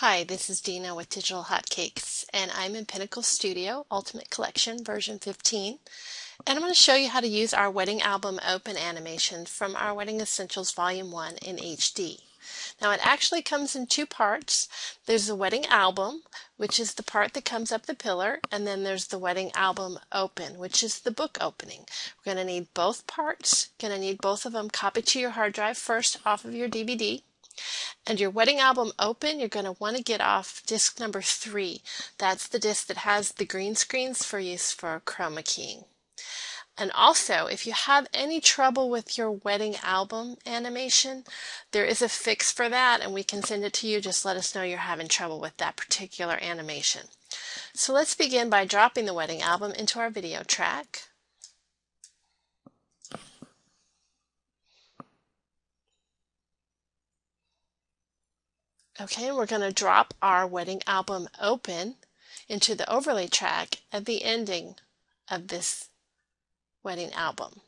Hi, this is Dina with Digital Hotcakes, and I'm in Pinnacle Studio Ultimate Collection version 15. And I'm going to show you how to use our wedding album open animation from our Wedding Essentials Volume 1 in HD. Now it actually comes in two parts. There's the wedding album, which is the part that comes up the pillar, and then there's the wedding album open, which is the book opening. We're going to need both parts. Going to need both of them copied to your hard drive first off of your DVD. And your wedding album open, you're going to want to get off disc number three. That's the disc that has the green screens for use for chroma keying. And also, if you have any trouble with your wedding album animation, there is a fix for that and we can send it to you. Just let us know you're having trouble with that particular animation. So let's begin by dropping the wedding album into our video track. Okay, we're going to drop our wedding album open into the overlay track at the ending of this wedding album.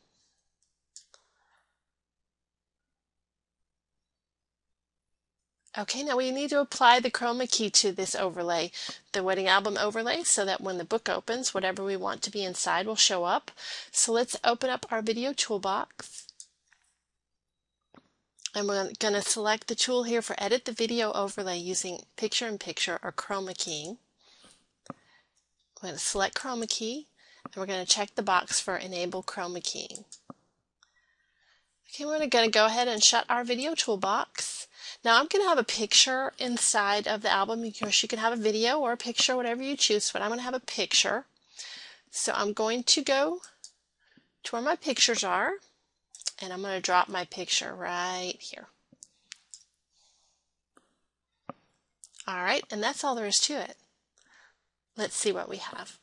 Okay, now we need to apply the chroma key to this overlay, the wedding album overlay, so that when the book opens, whatever we want to be inside will show up. So let's open up our video toolbox. And we're going to select the tool here for edit the video overlay using picture-in-picture or chroma keying. We're going to select chroma key and we're going to check the box for enable chroma keying. Okay, we're going to go ahead and shut our video toolbox. Now I'm going to have a picture inside of the album. Of course, you can have a video or a picture, whatever you choose, but I'm going to have a picture. So I'm going to go to where my pictures are and I'm going to drop my picture right here. All right, and that's all there is to it. Let's see what we have.